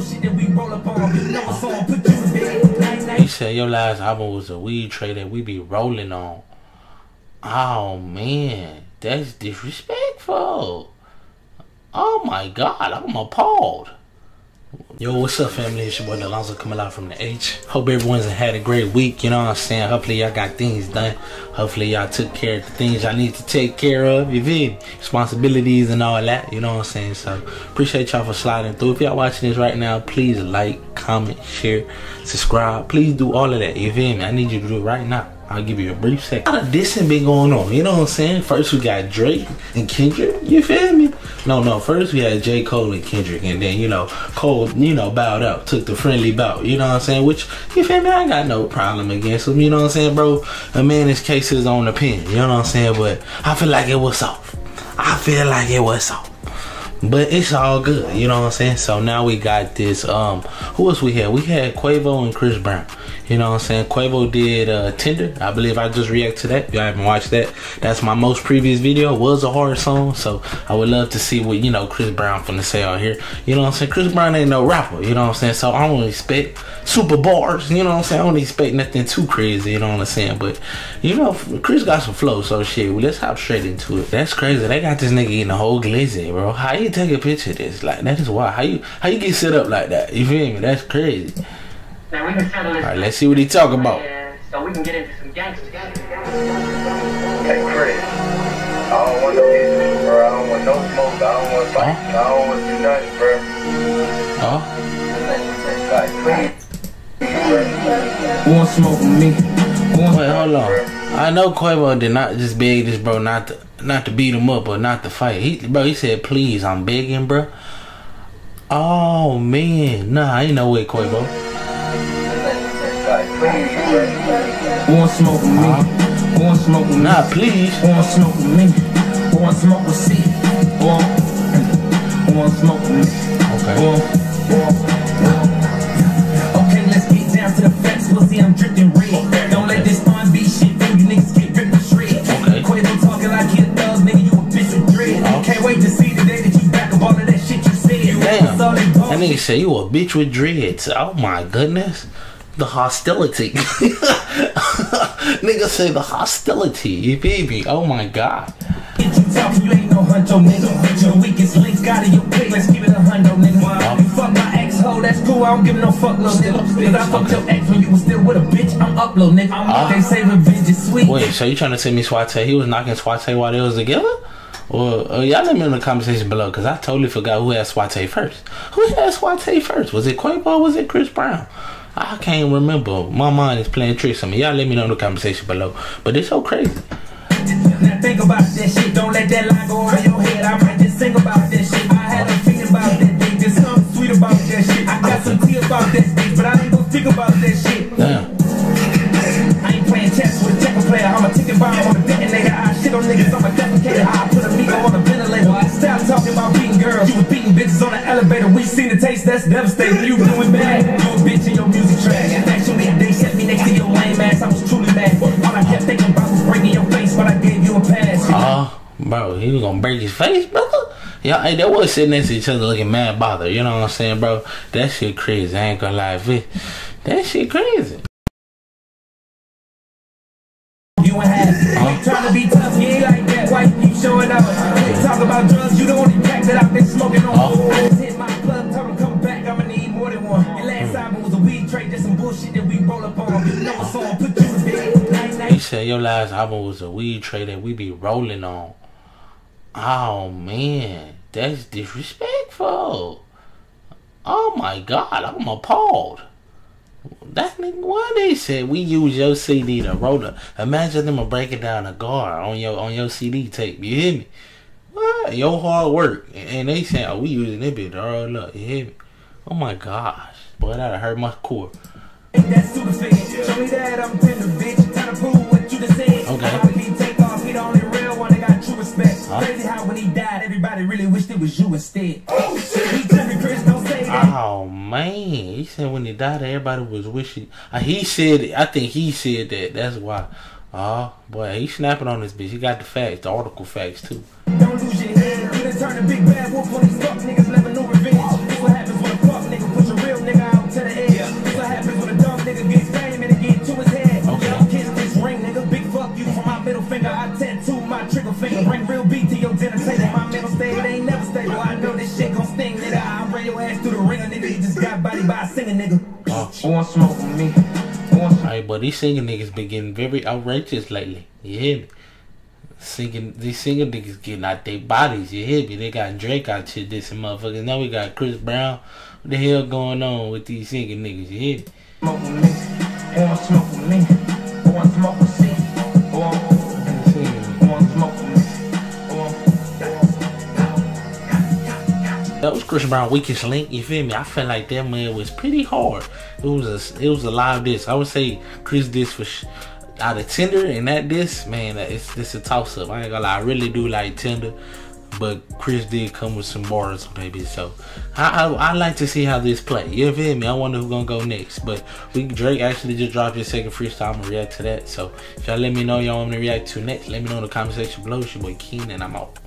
bullshit that we roll up on. Put you. He said your last album was a weed tray that we be rolling on. Oh man, that's disrespectful. Oh my god, I'm appalled. Yo, what's up, family? It's your boy Delonzoe coming out from the H. Hope everyone's had a great week. You know what I'm saying? Hopefully, y'all got things done. Hopefully, y'all took care of the things y'all need to take care of. You feel? Responsibilities and all that. You know what I'm saying? So, appreciate y'all for sliding through. If y'all watching this right now, please like, comment, share, subscribe. Please do all of that. You feel me? I need you to do it right now. I'll give you a brief second. A lot of dissing been going on, you know what I'm saying? First we got Drake and Kendrick, you feel me? No, no, first we had J. Cole and Kendrick, and then, you know, Cole, you know, bowed out, took the friendly bout, you know what I'm saying? Which, you feel me? I got no problem against him, you know what I'm saying, bro? A man, his case is on the pin, you know what I'm saying? But I feel like it was off. I feel like it was off. But it's all good, you know what I'm saying? So now we got this, um, who else we had? We had Quavo and Chris Brown. You know what I'm saying? Quavo did uh, Tender. I believe I just react to that. If y'all haven't watched that, that's my most previous video. Was a hard song, so I would love to see what you know Chris Brown finna say out here. You know what I'm saying? Chris Brown ain't no rapper. You know what I'm saying? So I don't expect super bars. You know what I'm saying? I don't expect nothing too crazy. You know what I'm saying? But you know, Chris got some flow. So shit, well, let's hop straight into it. That's crazy. They got this nigga eating a whole glizzy, bro. How you take a picture of this? Like that is why. How you how you get set up like that? You feel me? That's crazy. Now we can settle this. All right, let's see what he talk about. Yeah, so we can get into some gangsters. Hey Chris, I don't want no issues, bro. I don't want no smoke. I don't want fight. I don't want to do nothing, bro. Huh? Like, please. Who want smoke with me? Who want Wait, hold on. I know Quavo did not just beg this bro not to not to beat him up or not to fight. He bro, he said, please, I'm begging, bro. Oh man, nah, ain't no way, Quavo. Like, please, bro. Who want smoke with me? Want smoke with me? Nah, please. Want smoke with me? Want smoke with C? Who want, smoke with me? Okay. Okay, let's get down to the facts. We'll see I'm dripping red. Don't let this R&B shit fool you niggas get ripped to shreds. Okay. Quavo talking like he a thug, nigga, you a bitch of dread. Oh. Can't wait to see the day that you back up all of that shit you said. Damn. That's all they That nigga said you a bitch with dreads. Oh my goodness. The hostility. nigga say the hostility. You feel? Oh my god. You ain't no huncho, nigga. Your weakest links got in your clique, let's keep it a hundo, nigga. You fuck my ex hoe, that's cool, I don't give no fuck, little nigga. Cause I fucked your ex when you was still with a bitch, I'm up, little nigga. Ah. They say revenge is sweet. Wait, so you trying to tell me Saweetie he was knocking Saweetie while they was together? Well, uh, y'all let me know in the conversation below because I totally forgot who had Saweetie first. Who had Saweetie first? Was it Quavo or was it Chris Brown? I can't remember. My mind is playing tricks on me. Y'all let me know in the conversation below. But it's so crazy. Now think about that shit, don't let that lie go over your head. I might just sing about that shit. I had a feeling about that dick, there's something sweet about that shit. I got some tea about that bitch, but I ain't gonna think about that shit. Damn. I ain't playing chess with a checker player. I'm a ticking bomb on a detonator. I shit on niggas, I'm a defecator. I put a meter on a ventilator. Stop talking about beating girls. You was beating bitches on the elevator. We seen the taste that's devastating. You doing bad. Bro, he was gonna break his face, brother. Yeah, hey, that was sitting next to each other looking mad bothered. You know what I'm saying, bro? That shit crazy. I ain't gonna lie. Vic. That shit crazy. You half. You trying to be tough, you ain't like that. Why you keep showing up? They talk about drugs, you the only pack that I've been smoking on. Oh. I just hit my club, told them come back, I'ma need more than one. Your last album was a weed trade, just some bullshit that we roll up on. You know on, put you to bed. He said your last album was a weed tray that we be rolling on. Oh man, that's disrespectful. Oh my god, I'm appalled. That nigga, what they said we use your CD to roll it. Imagine them breaking down a guard on your on your CD tape. You hear me? What? Your hard work, and they saying, "Oh, we using this bitch to roll up." You hear me? Oh my gosh, boy, that hurt my core. Ain't everybody really wished it was you instead. Oh shit, he Chris, don't say that. Oh man, he said when he died, everybody was wishing. Uh, he said, I think he said that. That's why. Oh boy, he snapping on this bitch. He got the facts, the article facts too. Ready by a singing nigga. Oh. Who want smoke with me? Who want some? Alright, but these singing niggas been getting very outrageous lately. You hear me? Singing these singing niggas getting out their bodies, you hear me? They got Drake out here this and motherfuckers. Now we got Chris Brown. What the hell going on with these singing niggas, you hear me? Smoke with me? Who want smoke with me? That was Chris Brown weakest link. You feel me? I felt like that man was pretty hard. It was a it was a live diss. I would say Chris diss for sh- out of Tender and that diss, man. It's this a toss up. I ain't gonna lie. I really do like Tender, but Chris did come with some bars, baby. So I, I I like to see how this play. You feel me? I wonder who's gonna go next. But we Drake actually just dropped his second freestyle. I'm gonna react to that. So if y'all let me know y'all want me to react to next, let me know in the comment section below. It's your boy Keen and I'm out.